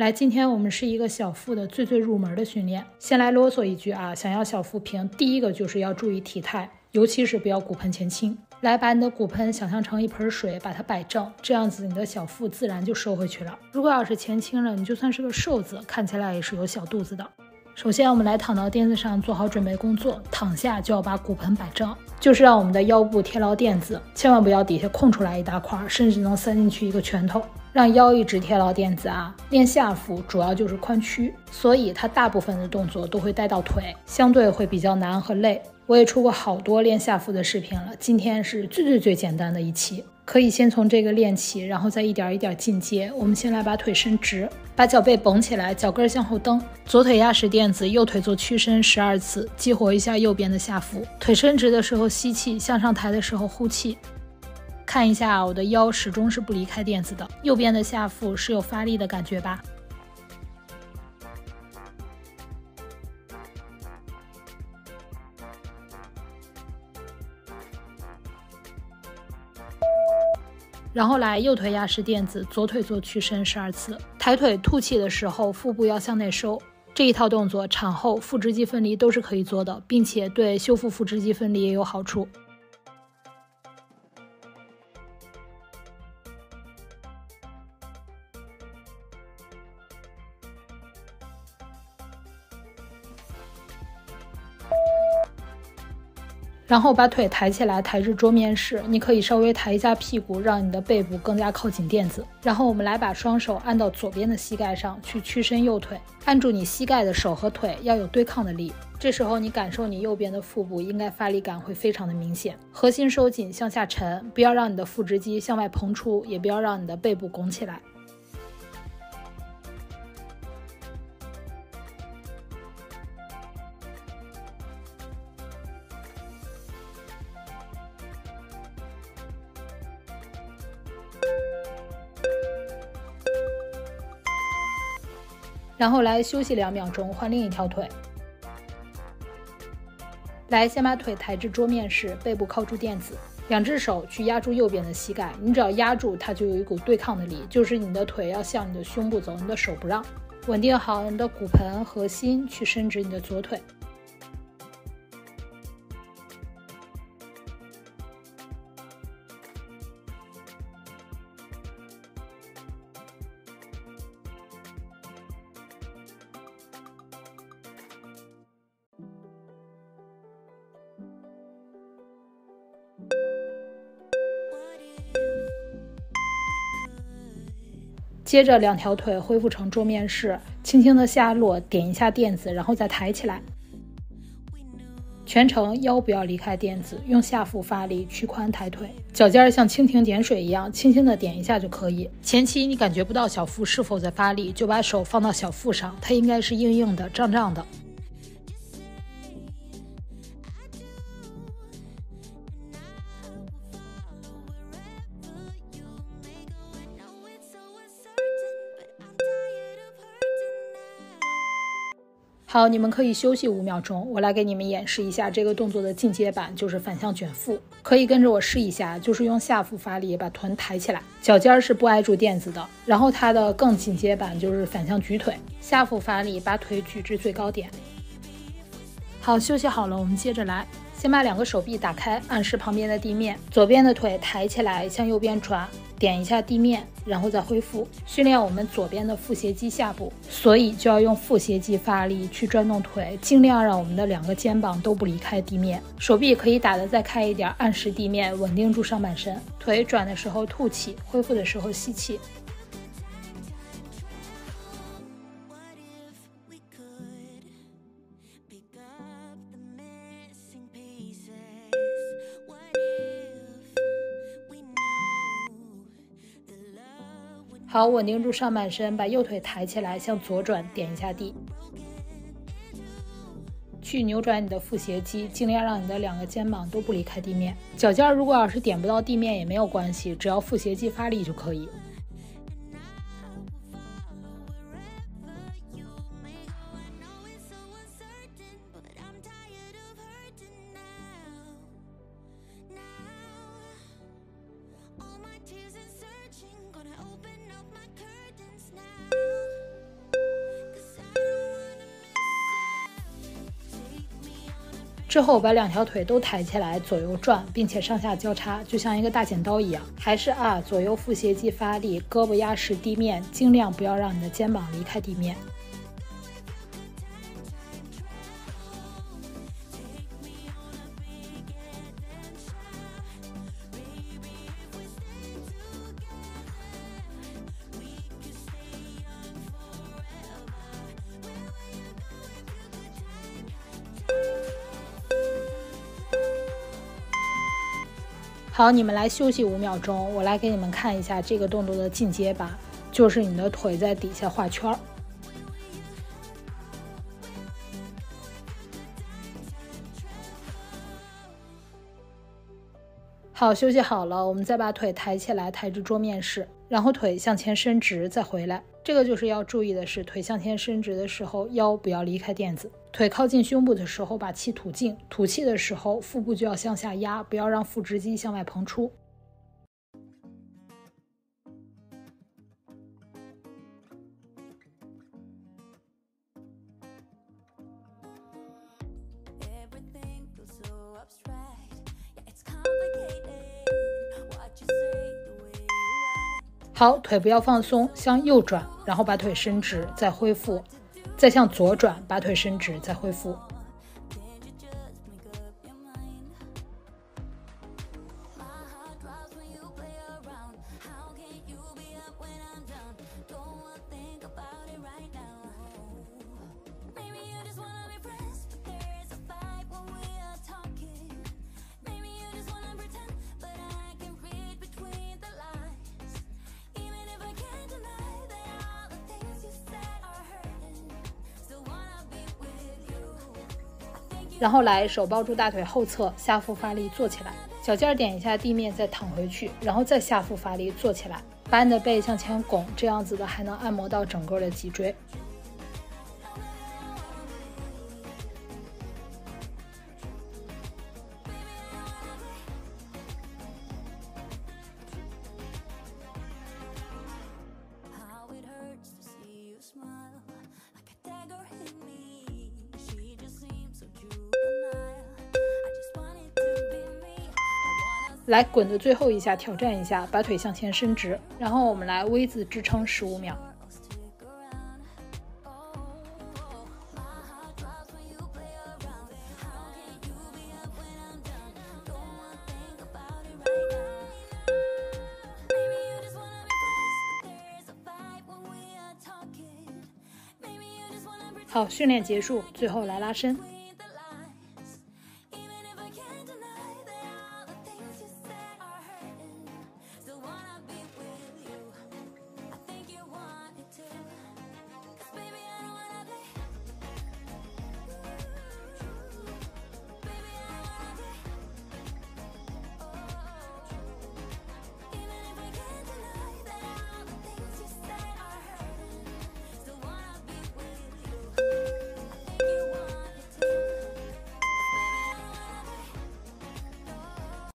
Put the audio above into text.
来，今天我们是一个小腹的最最入门的训练。先来啰嗦一句啊，想要小腹平，第一个就是要注意体态，尤其是不要骨盆前倾。来，把你的骨盆想象成一盆水，把它摆正，这样子你的小腹自然就收回去了。如果要是前倾了，你就算是个瘦子，看起来也是有小肚子的。首先，我们来躺到垫子上，做好准备工作。躺下就要把骨盆摆正，就是让我们的腰部贴牢垫子，千万不要底下空出来一大块，甚至能塞进去一个拳头。让腰一直贴牢垫子啊！练下腹主要就是髋屈，所以它大部分的动作都会带到腿，相对会比较难和累。我也出过好多练下腹的视频了，今天是最最最简单的一期，可以先从这个练起，然后再一点一点进阶。我们先来把腿伸直，把脚背绷起来，脚跟向后蹬，左腿压实垫子，右腿做屈伸十二次，激活一下右边的下腹。腿伸直的时候吸气，向上抬的时候呼气。看一下我的腰始终是不离开垫子的，右边的下腹是有发力的感觉吧？然后来右腿压实垫子，左腿做屈伸十二次，抬腿吐气的时候，腹部要向内收。这一套动作产后腹直肌分离都是可以做的，并且对修复腹直肌分离也有好处。然后把腿抬起来，抬至桌面式。你可以稍微抬一下屁股，让你的背部更加靠近垫子。然后我们来把双手按到左边的膝盖上去屈伸右腿，按住你膝盖的手和腿要有对抗的力。这时候你感受你右边的腹部应该发力感会非常的明显，核心收紧向下沉，不要让你的腹直肌向外膨出，也不要让你的背部拱起来。然后来休息两秒钟，换另一条腿。来，先把腿抬至桌面式，背部靠住垫子，两只手去压住右边的膝盖。你只要压住，它就有一股对抗的力，就是你的腿要向你的胸部走，你的手不让。稳定好你的骨盆核心，去伸直你的左腿。接着两条腿恢复成桌面式，轻轻的下落，点一下垫子，然后再抬起来。全程腰不要离开垫子，用下腹发力，屈髋抬腿，脚尖像蜻蜓点水一样，轻轻的点一下就可以。前期你感觉不到小腹是否在发力，就把手放到小腹上，它应该是硬硬的、胀胀的。好，你们可以休息五秒钟，我来给你们演示一下这个动作的进阶版，就是反向卷腹。可以跟着我试一下，就是用下腹发力把臀抬起来，脚尖是不挨住垫子的。然后它的更进阶版就是反向举腿，下腹发力把腿举至最高点。好，休息好了，我们接着来。先把两个手臂打开，暗示旁边的地面，左边的腿抬起来，向右边转，点一下地面，然后再恢复，训练我们左边的腹斜肌下部。所以就要用腹斜肌发力去转动腿，尽量让我们的两个肩膀都不离开地面。手臂可以打得再开一点，按实地面，稳定住上半身。腿转的时候吐气，恢复的时候吸气。好，稳定住上半身，把右腿抬起来，向左转，点一下地，去扭转你的腹斜肌，尽量让你的两个肩膀都不离开地面。脚尖如果要是点不到地面也没有关系，只要腹斜肌发力就可以。之后把两条腿都抬起来，左右转，并且上下交叉，就像一个大剪刀一样。还是啊，左右腹斜肌发力，胳膊压实地面，尽量不要让你的肩膀离开地面。好，你们来休息五秒钟，我来给你们看一下这个动作的进阶版，就是你的腿在底下画圈儿。好，休息好了，我们再把腿抬起来，抬至桌面式，然后腿向前伸直，再回来。这个就是要注意的是，腿向前伸直的时候，腰不要离开垫子。腿靠近胸部的时候，把气吐尽；吐气的时候，腹部就要向下压，不要让腹直肌向外膨出。好，腿不要放松，向右转，然后把腿伸直，再恢复，再向左转，把腿伸直，再恢复。然后来手抱住大腿后侧，下腹发力坐起来，脚尖点一下地面，再躺回去，然后再下腹发力坐起来，把你的背向前拱，这样子的还能按摩到整个的脊椎。来滚的最后一下，挑战一下，把腿向前伸直，然后我们来 V 字支撑十五秒。好，训练结束，最后来拉伸。